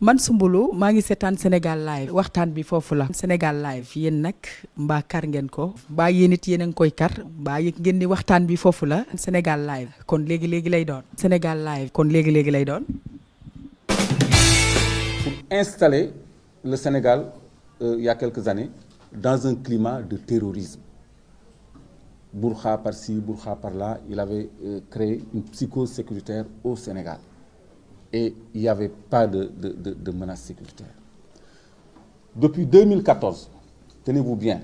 man Soumboulou maa Sénégal live. Waxtaan Sénégal live yéen nag mbaa kar ngeen a Sénégal live Sénégal live installer le Sénégal euh, il y a quelques années dans un climat de terrorisme. Bourkha par-ci Bourkha par-là il avait euh, créé une psychose sécuritaire au Sénégal. Et il n'y avait pas de, menace sécuritaire. Depuis 2014, tenez-vous bien,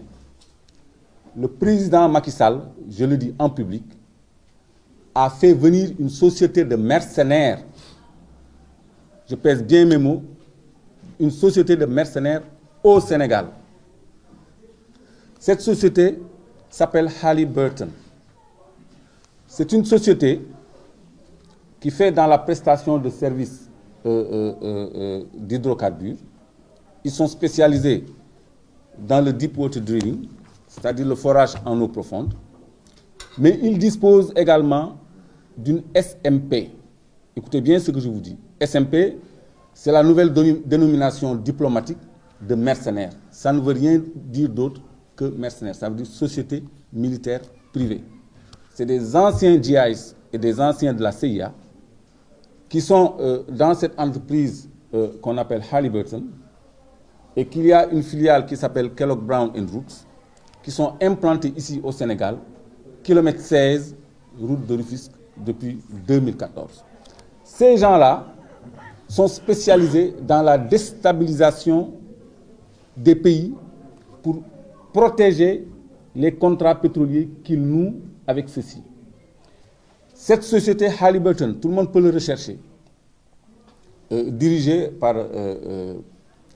le président Macky Sall, je le dis en public, a fait venir une société de mercenaires, je pèse bien mes mots, une société de mercenaires au Sénégal. Cette société s'appelle Halliburton. C'est une société qui fait dans la prestation de services euh, euh, euh, d'hydrocarbures. Ils sont spécialisés dans le deep water drilling, c'est-à-dire le forage en eau profonde, mais ils disposent également d'une SMP. Écoutez bien ce que je vous dis. SMP, c'est la nouvelle dénomination diplomatique de mercenaires. Ça ne veut rien dire d'autre que mercenaires. Ça veut dire société militaire privée. C'est des anciens GIs et des anciens de la CIA qui sont euh, dans cette entreprise euh, qu'on appelle Halliburton et qu'il y a une filiale qui s'appelle Kellogg Brown Roots qui sont implantés ici au Sénégal, kilomètre 16, route de Rufisque, depuis 2014. Ces gens-là sont spécialisés dans la déstabilisation des pays pour protéger les contrats pétroliers qu'ils nouent avec ceux-ci. Cette société Halliburton, tout le monde peut le rechercher, euh, dirigée par euh, euh,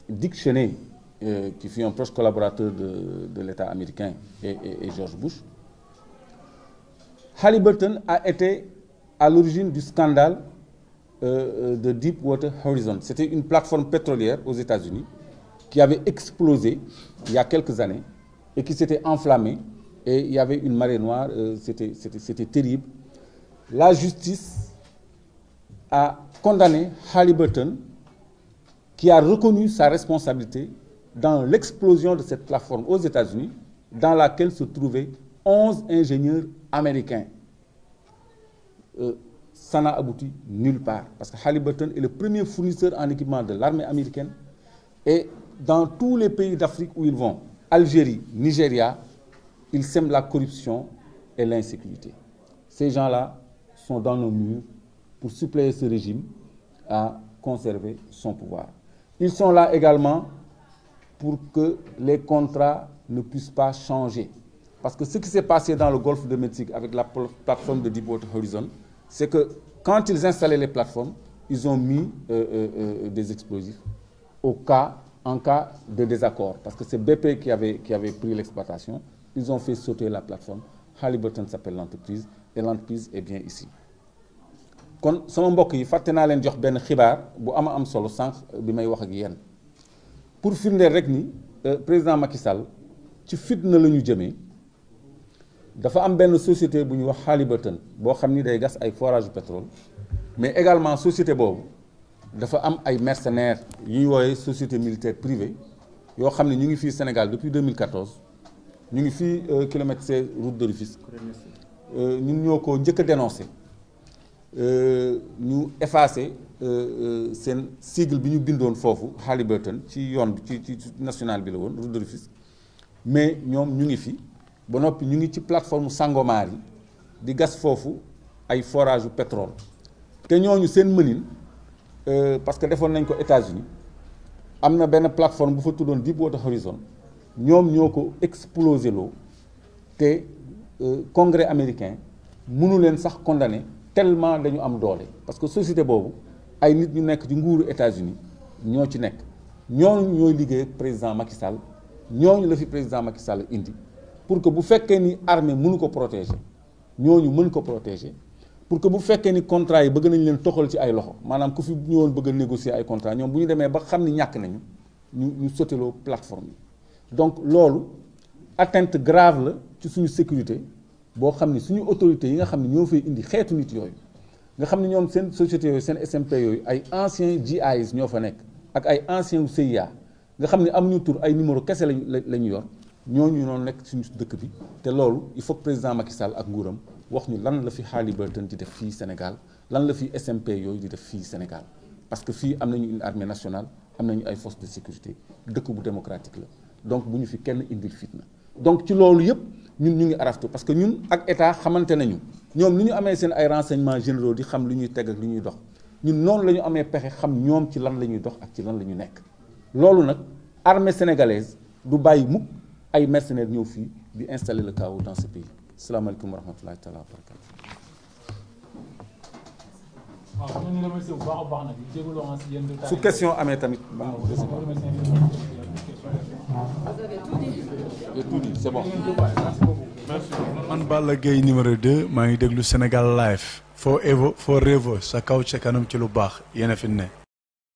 Dick Cheney, qui fut un proche collaborateur de, l'État américain, et, George Bush. Halliburton a été à l'origine du scandale de Deepwater Horizon. C'était une plateforme pétrolière aux États-Unis qui avait explosé il y a quelques années et qui s'était enflammée et il y avait une marée noire, c'était terrible la justice a condamné Halliburton, qui a reconnu sa responsabilité dans l'explosion de cette plateforme aux États-Unis, dans laquelle se trouvaient 11 ingénieurs américains. Euh, ça n'a abouti nulle part, parce que Halliburton est le premier fournisseur en équipement de l'armée américaine, et dans tous les pays d'Afrique où ils vont, Algérie, Nigeria, ils sèment la corruption et l'insécurité. Ces gens-là sont dans nos murs pour suppléer ce régime à conserver son pouvoir. Ils sont là également pour que les contrats ne puissent pas changer. Parce que ce qui s'est passé dans le golfe de Mexique avec la plateforme de Deepwater Horizon, c'est que quand ils installaient les plateformes, ils ont mis euh, euh, des explosifs au cas, en cas de désaccord. Parce que c'est BP qui avait, qui avait pris l'exploitation. Ils ont fait sauter la plateforme. Halliburton s'appelle l'entreprise et l'entreprise est bien ici. Kon sama mbokk yi fàtte naa leen jox benn xibaar bu ama am solo sànq bi may wax pour firndeel rek ni président Macky Sall ci fitna la ñu jëmee. Dafa am benn société bu ñuy wax Halliburton boo xam ni day gas ay forage pétrole. Mais également société boobu dafa am ay mercenaires yu ñuy woowee société militaire privée yoo xam ne ñu ngi fii Sénégal depuis 2014 ñu ngi fii kilomètre 16 route de Rufisque. Ñun ñoo dénoncé. Ñu effacé seen sigle bi Halliburton national route de mais ñoom ñu ngi fi ba noppi plateforme Sangomar yi di gas foofu ay forage pétrole. Te ñooñu seen mënin parce que defoon nañ ko États-Unis am na benn plateforme bu fa tuddoon Deepwater Horizon ñoom ñoo ko explosé loo te congrès américain mënu leen sax condamné tellement dañu am doole. Parce que société boobu ay nit ñu nekk ci nguuru États-Unis ñoo ci nekk. Ñooñu ñooy liggéey ak président Macky Sall. Ñooñu la fi président Macky Sall indi. Pour que bu fekkee ni armée mënu ko protéger ñooñu mën ko protéger. Pour que bu fekkee ni contrat yi bëgg nañ leen toxal ci ay loxo maanaam ku fi ñëwoon bëgg a négocier ay contrat ñoom bu ñu demee ba xam ni ñàkk nañu ñu ñu soteloo plateforme donc loolu atteinte grave la ci suñu sécurité boo xam ni suñu autorités yi nga xam ne ñoo fay indi xeetu nit yooyu nga xam ne ñoom seen sociétés yooyu seen SMP yooyu ay anciens GIs ñoo fa nekk ak ay anciens CIA nga xam ne amuñu tur ay numéro kese lañu la ñu yor ñooñu noonu nekk suñu dëkk bi. Te loolu il faut que président Macky Sall ak nguuram wax ñu lan la fi Halliburton di def fii Sénégal lan la fi SMP yooyu di def fii Sénégal. Parce que fii am nañu une armée nationale am nañu ay forces de sécurité dëkk bu démocratique la donc bu ñu fi kenn indil fitna. donc ci loolu yëpp ñun ñu ngi araftu parce que ñun ak état xamante nañu ñoom ni ñu amee seen ay renseignements généraux di xam li ñuy teg ak li ñuy dox ñun noonu la ñu amee pexe xam ñoom ci lan la ñuy dox ak ci lan la ñu nekk. loolu nag armée sénégalaise du bàyyi mukk ay mercenaires ñëw fii di installer le chaos dans ce pays. Salaamaaleykum wa rahmatullahi taala wa barakatu waaw su question amee tamit J'ai tout dit, c'est numéro 2 maa ngi déglu Sénégal live forever forever sa kaw ca kanam ci lu baax. Yéen a fi ne.